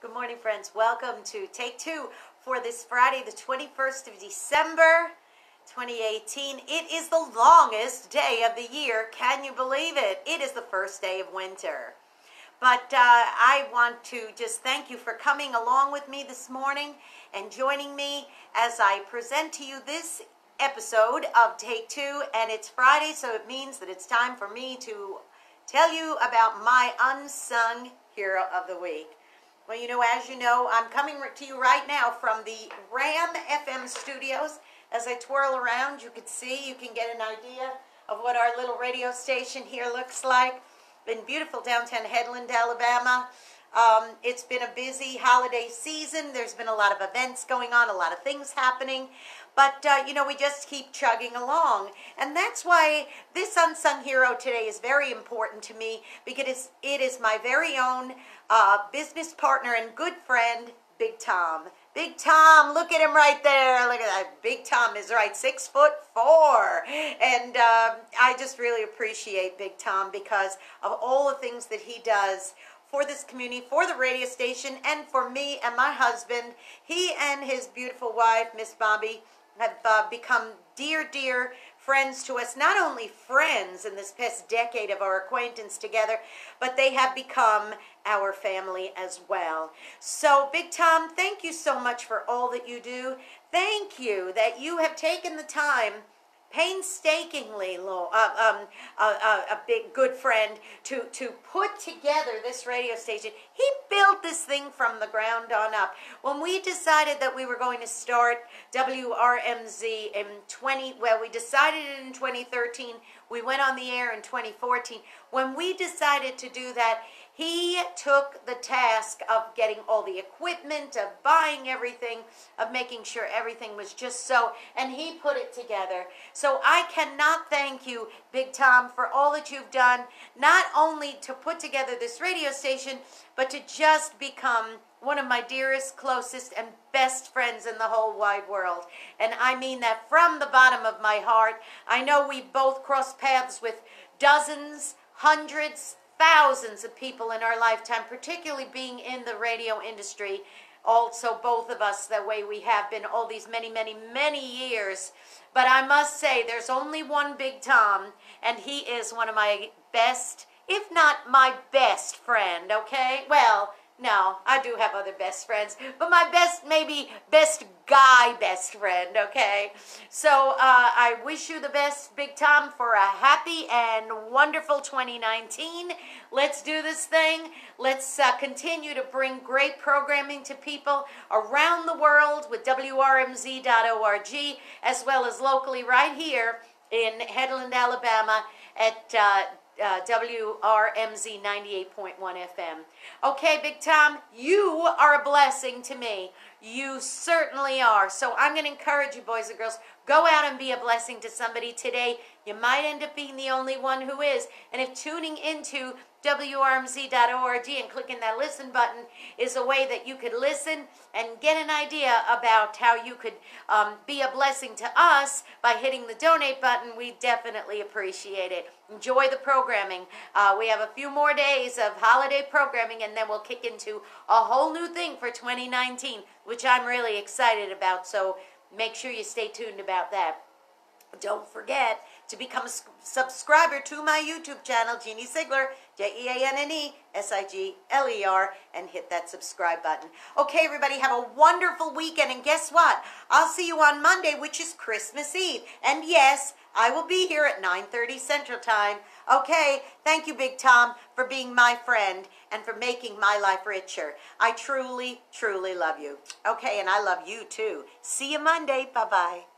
Good morning, friends. Welcome to Take Two for this Friday, the 21st of December, 2018. It is the longest day of the year. Can you believe it? It is the first day of winter. But uh, I want to just thank you for coming along with me this morning and joining me as I present to you this episode of Take Two. And it's Friday, so it means that it's time for me to tell you about my unsung hero of the week. Well, you know, as you know, I'm coming to you right now from the Ram FM studios. As I twirl around, you can see, you can get an idea of what our little radio station here looks like in beautiful downtown Headland, Alabama. Um, it's been a busy holiday season. There's been a lot of events going on, a lot of things happening. But, uh, you know, we just keep chugging along. And that's why this unsung hero today is very important to me because it is my very own uh, business partner and good friend, Big Tom. Big Tom, look at him right there. Look at that. Big Tom is right, six foot four. And um, I just really appreciate Big Tom because of all the things that he does for this community, for the radio station, and for me and my husband. He and his beautiful wife, Miss Bobby, have uh, become dear, dear friends to us. Not only friends in this past decade of our acquaintance together, but they have become our family as well. So, Big Tom, thank you so much for all that you do. Thank you that you have taken the time painstakingly, uh, um, a big good friend, to, to put together this radio station. He built this thing from the ground on up. When we decided that we were going to start WRMZ in 20, well, we decided it in 2013. We went on the air in 2014. When we decided to do that, he took the task of getting all the equipment, of buying everything, of making sure everything was just so, and he put it together. So I cannot thank you, Big Tom, for all that you've done, not only to put together this radio station, but to just become one of my dearest, closest, and best friends in the whole wide world. And I mean that from the bottom of my heart. I know we both crossed paths with dozens, hundreds, thousands of people in our lifetime, particularly being in the radio industry. Also, both of us, the way we have been all these many, many, many years. But I must say, there's only one Big Tom, and he is one of my best, if not my best friend, okay? Well, no, I do have other best friends, but my best, maybe best guy best friend, okay? So uh, I wish you the best, Big Tom, for a happy and wonderful 2019. Let's do this thing. Let's uh, continue to bring great programming to people around the world with WRMZ.org, as well as locally right here in Headland, Alabama at uh, uh, WRMZ 98.1 FM. Okay, Big Tom, you are a blessing to me. You certainly are. So I'm going to encourage you, boys and girls, go out and be a blessing to somebody today. You might end up being the only one who is. And if tuning into WRMZ.org and clicking that listen button is a way that you could listen and get an idea about how you could um, be a blessing to us by hitting the donate button. We definitely appreciate it. Enjoy the programming. Uh, we have a few more days of holiday programming and then we'll kick into a whole new thing for 2019, which I'm really excited about. So make sure you stay tuned about that. Don't forget to become a subscriber to my YouTube channel, Jeanne Sigler, J-E-A-N-N-E-S-I-G-L-E-R, and hit that subscribe button. Okay, everybody, have a wonderful weekend, and guess what? I'll see you on Monday, which is Christmas Eve. And yes, I will be here at 9.30 Central Time. Okay, thank you, Big Tom, for being my friend and for making my life richer. I truly, truly love you. Okay, and I love you too. See you Monday. Bye-bye.